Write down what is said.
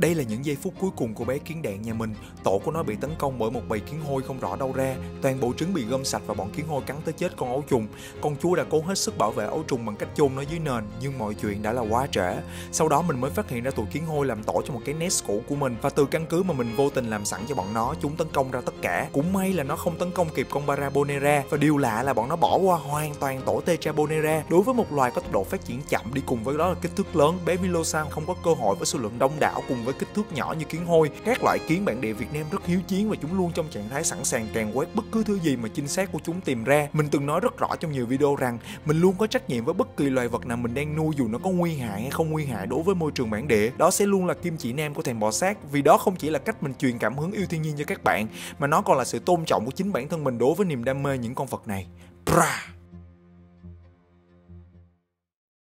Đây là những giây phút cuối cùng của bé kiến đạn nhà mình. Tổ của nó bị tấn công bởi một bầy kiến hôi không rõ đâu ra. Toàn bộ trứng bị gom sạch và bọn kiến hôi cắn tới chết con ấu trùng. Con chúa đã cố hết sức bảo vệ ấu trùng bằng cách chôn nó dưới nền, nhưng mọi chuyện đã là quá trễ. Sau đó mình mới phát hiện ra tụi kiến hôi làm tổ cho một cái nest cũ của mình và từ căn cứ mà mình vô tình làm sẵn cho bọn nó, chúng tấn công ra tất cả. Cũng may là nó không tấn công kịp con Barabonera và điều lạ là bọn nó bỏ qua hoàn toàn tổ Tetrabonera. Đối với một loài có tốc độ phát triển chậm đi cùng với đó là kích thước lớn, bé Milosa không có cơ hội với số lượng đông đảo cùng với kích thước nhỏ như kiến hôi. Các loại kiến bản địa Việt Nam rất hiếu chiến và chúng luôn trong trạng thái sẵn sàng tràn quét bất cứ thứ gì mà chính xác của chúng tìm ra. Mình từng nói rất rõ trong nhiều video rằng mình luôn có trách nhiệm với bất kỳ loài vật nào mình đang nuôi, dù nó có nguy hại hay không nguy hại đối với môi trường bản địa. Đó sẽ luôn là kim chỉ nam của thèm bò sát, vì đó không chỉ là cách mình truyền cảm hứng yêu thiên nhiên cho các bạn, mà nó còn là sự tôn trọng của chính bản thân mình đối với niềm đam mê những con vật này. Bra!